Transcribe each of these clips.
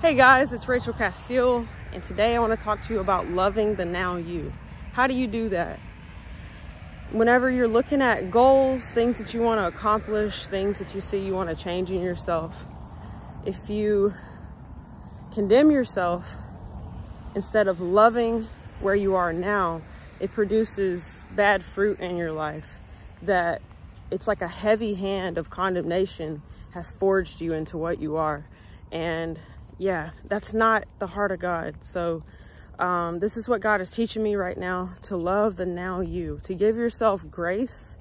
Hey guys, it's Rachel Castille, and today I want to talk to you about loving the now you. How do you do that? Whenever you're looking at goals, things that you want to accomplish, things that you see you want to change in yourself, if you condemn yourself instead of loving where you are now, it produces bad fruit in your life that it's like a heavy hand of condemnation has forged you into what you are. And yeah, that's not the heart of God. So um, this is what God is teaching me right now to love the now you, to give yourself grace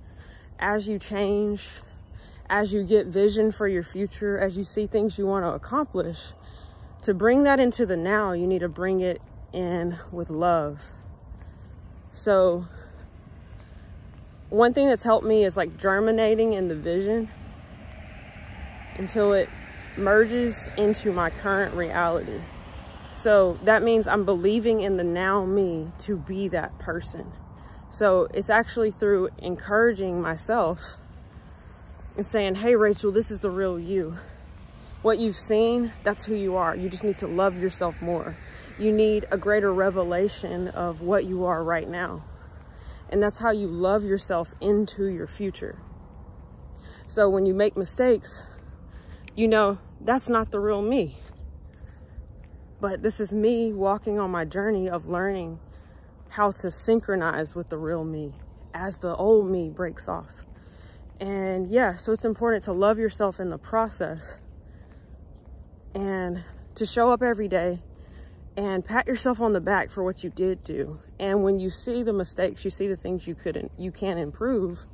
as you change, as you get vision for your future, as you see things you want to accomplish. To bring that into the now, you need to bring it in with love. So one thing that's helped me is like germinating in the vision until it merges into my current reality. So that means I'm believing in the now me to be that person. So it's actually through encouraging myself and saying, hey, Rachel, this is the real you. What you've seen, that's who you are. You just need to love yourself more. You need a greater revelation of what you are right now. And that's how you love yourself into your future. So when you make mistakes, you know, that's not the real me. But this is me walking on my journey of learning how to synchronize with the real me as the old me breaks off. And yeah, so it's important to love yourself in the process and to show up every day and pat yourself on the back for what you did do. And when you see the mistakes, you see the things you couldn't, you can't improve,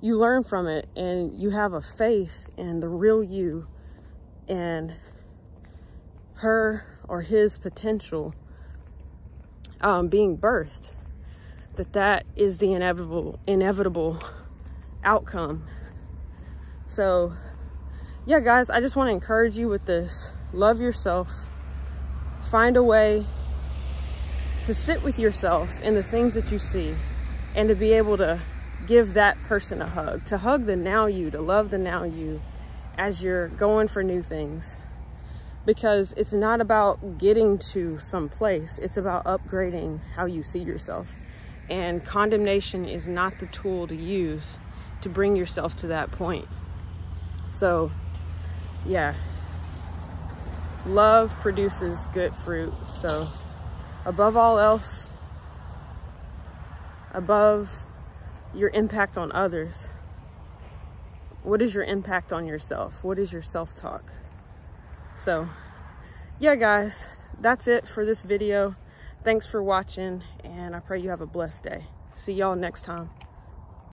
you learn from it and you have a faith in the real you and her or his potential um, being birthed that that is the inevitable inevitable outcome. So yeah guys i just want to encourage you with this. Love yourself. Find a way to sit with yourself in the things that you see and to be able to give that person a hug to hug the now you to love the now you as you're going for new things. Because it's not about getting to some place it's about upgrading how you see yourself. And condemnation is not the tool to use to bring yourself to that point. So yeah. Love produces good fruit so above all else above your impact on others what is your impact on yourself? What is your self-talk? So yeah, guys, that's it for this video. Thanks for watching and I pray you have a blessed day. See y'all next time.